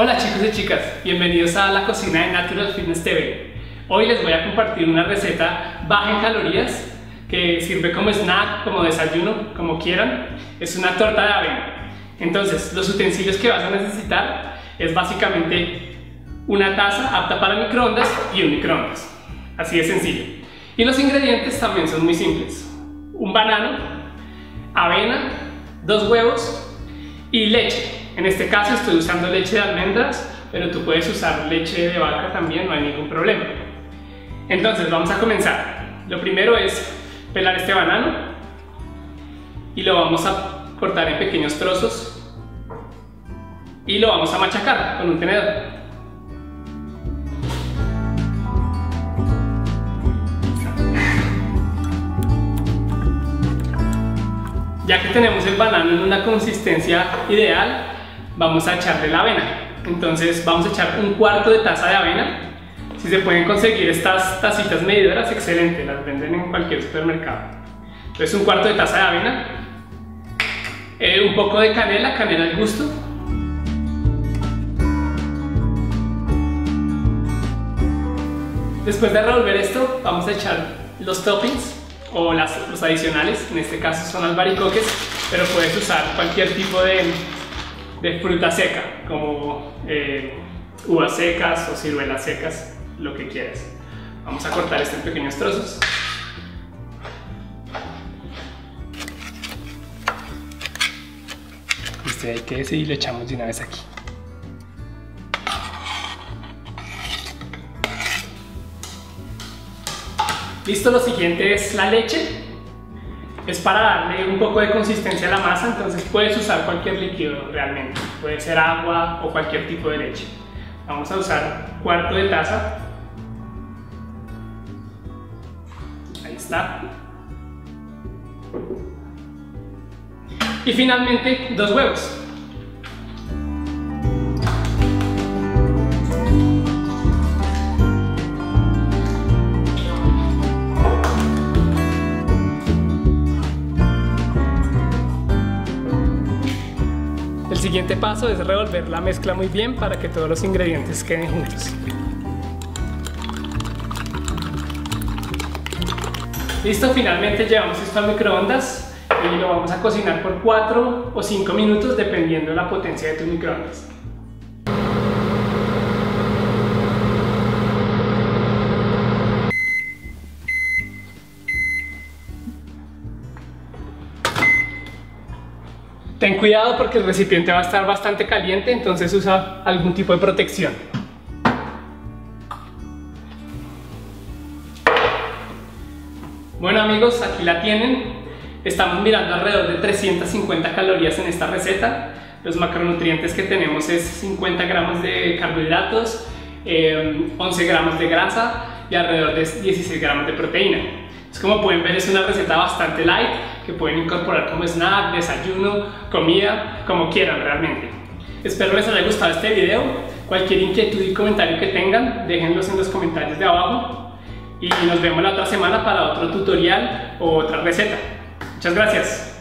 Hola chicos y chicas, bienvenidos a la cocina de Natural Fitness TV. Hoy les voy a compartir una receta baja en calorías que sirve como snack, como desayuno, como quieran. Es una torta de avena. Entonces, los utensilios que vas a necesitar es básicamente una taza apta para microondas y un microondas. Así de sencillo. Y los ingredientes también son muy simples. Un banano, avena, dos huevos y leche. En este caso estoy usando leche de almendras, pero tú puedes usar leche de vaca también, no hay ningún problema. Entonces vamos a comenzar. Lo primero es pelar este banano y lo vamos a cortar en pequeños trozos y lo vamos a machacar con un tenedor. Ya que tenemos el banano en una consistencia ideal, vamos a echarle la avena. Entonces vamos a echar un cuarto de taza de avena. Si se pueden conseguir estas tacitas medidoras, excelente, las venden en cualquier supermercado. Entonces un cuarto de taza de avena, eh, un poco de canela, canela al gusto. Después de revolver esto, vamos a echar los toppings o los adicionales, en este caso son albaricoques, pero puedes usar cualquier tipo de, de fruta seca, como eh, uvas secas o ciruelas secas, lo que quieras. Vamos a cortar esto en pequeños trozos. Este hay que y lo echamos de una vez aquí. Listo, lo siguiente es la leche es para darle un poco de consistencia a la masa, entonces puedes usar cualquier líquido realmente, puede ser agua o cualquier tipo de leche. Vamos a usar cuarto de taza. Ahí está. Y finalmente dos huevos. El siguiente paso es revolver la mezcla muy bien para que todos los ingredientes queden juntos. Listo, finalmente llevamos esto al microondas y lo vamos a cocinar por 4 o 5 minutos dependiendo de la potencia de tu microondas. Ten cuidado porque el recipiente va a estar bastante caliente, entonces usa algún tipo de protección. Bueno amigos, aquí la tienen. Estamos mirando alrededor de 350 calorías en esta receta. Los macronutrientes que tenemos es 50 gramos de carbohidratos, 11 eh, gramos de grasa y alrededor de 16 gramos de proteína. Es como pueden ver, es una receta bastante light que pueden incorporar como snack, desayuno, comida, como quieran realmente. Espero les haya gustado este video. Cualquier inquietud y comentario que tengan, déjenlos en los comentarios de abajo. Y nos vemos la otra semana para otro tutorial o otra receta. Muchas gracias.